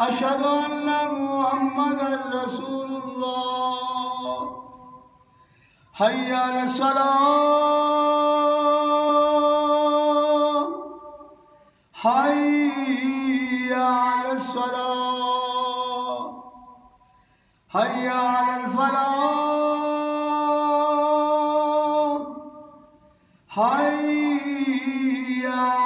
أشهد أن محمدا رسول الله. حي على الصلاة. حي على الصلاة. حي على الفلاح. حي على